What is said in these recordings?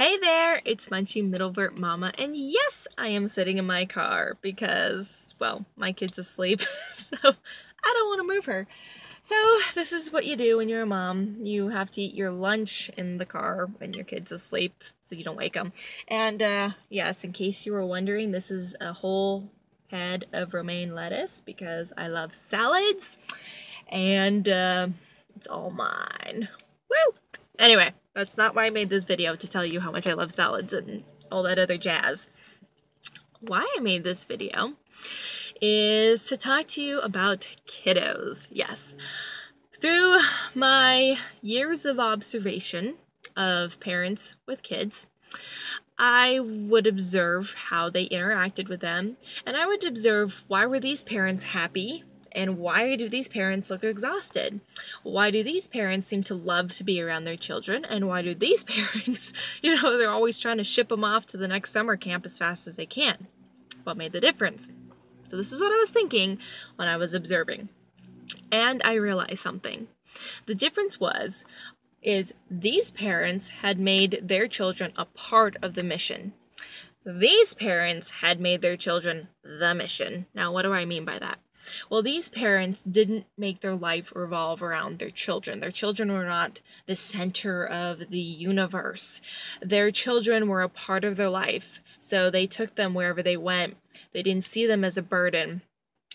Hey there, it's Munchy Middlevert Mama, and yes, I am sitting in my car because, well, my kid's asleep, so I don't want to move her. So, this is what you do when you're a mom. You have to eat your lunch in the car when your kid's asleep so you don't wake them. And, uh, yes, in case you were wondering, this is a whole head of romaine lettuce because I love salads, and, uh, it's all mine. Woo! Anyway, that's not why I made this video, to tell you how much I love salads and all that other jazz. Why I made this video is to talk to you about kiddos. Yes. Through my years of observation of parents with kids, I would observe how they interacted with them, and I would observe why were these parents happy and why do these parents look exhausted? Why do these parents seem to love to be around their children? And why do these parents, you know, they're always trying to ship them off to the next summer camp as fast as they can? What made the difference? So, this is what I was thinking when I was observing. And I realized something. The difference was is these parents had made their children a part of the mission. These parents had made their children the mission. Now, what do I mean by that? Well, these parents didn't make their life revolve around their children. Their children were not the center of the universe. Their children were a part of their life. So they took them wherever they went. They didn't see them as a burden.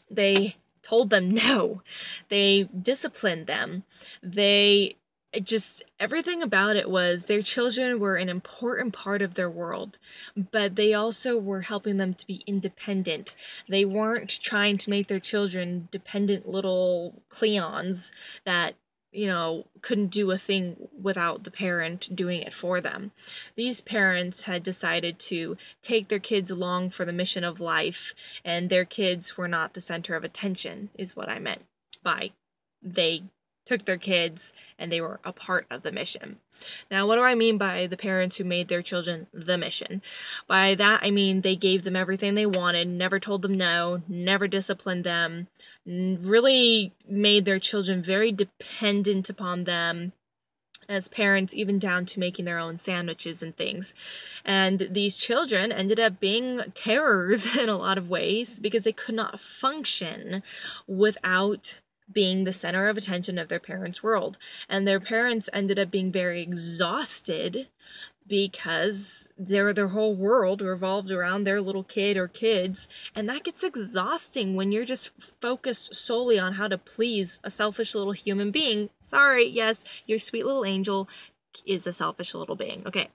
They told them no. They disciplined them. They just everything about it was their children were an important part of their world, but they also were helping them to be independent. They weren't trying to make their children dependent little Cleons that you know, couldn't do a thing without the parent doing it for them. These parents had decided to take their kids along for the mission of life, and their kids were not the center of attention, is what I meant by they took their kids and they were a part of the mission. Now, what do I mean by the parents who made their children the mission? By that, I mean they gave them everything they wanted, never told them no, never disciplined them, really made their children very dependent upon them as parents, even down to making their own sandwiches and things. And these children ended up being terrors in a lot of ways because they could not function without being the center of attention of their parents' world. And their parents ended up being very exhausted because their their whole world revolved around their little kid or kids. And that gets exhausting when you're just focused solely on how to please a selfish little human being. Sorry yes your sweet little angel is a selfish little being. Okay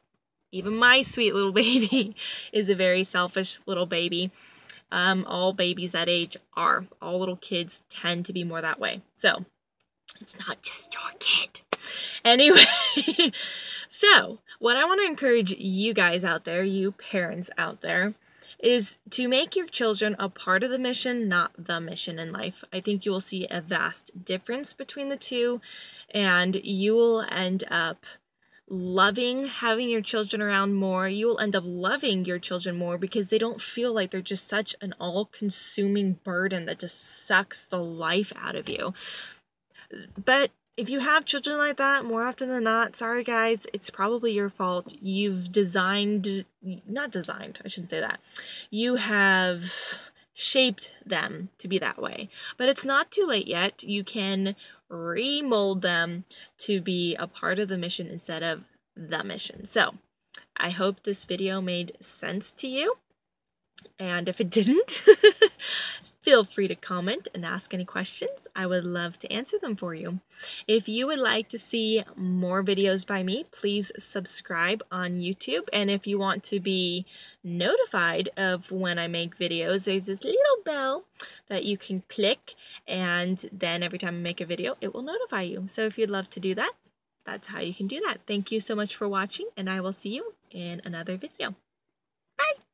even my sweet little baby is a very selfish little baby um, all babies that age are. All little kids tend to be more that way. So it's not just your kid. Anyway, so what I want to encourage you guys out there, you parents out there, is to make your children a part of the mission, not the mission in life. I think you will see a vast difference between the two, and you will end up loving having your children around more. You will end up loving your children more because they don't feel like they're just such an all consuming burden that just sucks the life out of you. But if you have children like that, more often than not, sorry guys, it's probably your fault. You've designed, not designed, I shouldn't say that. You have shaped them to be that way. But it's not too late yet. You can remold them to be a part of the mission instead of the mission. So I hope this video made sense to you. And if it didn't, Feel free to comment and ask any questions. I would love to answer them for you. If you would like to see more videos by me, please subscribe on YouTube. And if you want to be notified of when I make videos, there's this little bell that you can click. And then every time I make a video, it will notify you. So if you'd love to do that, that's how you can do that. Thank you so much for watching, and I will see you in another video. Bye!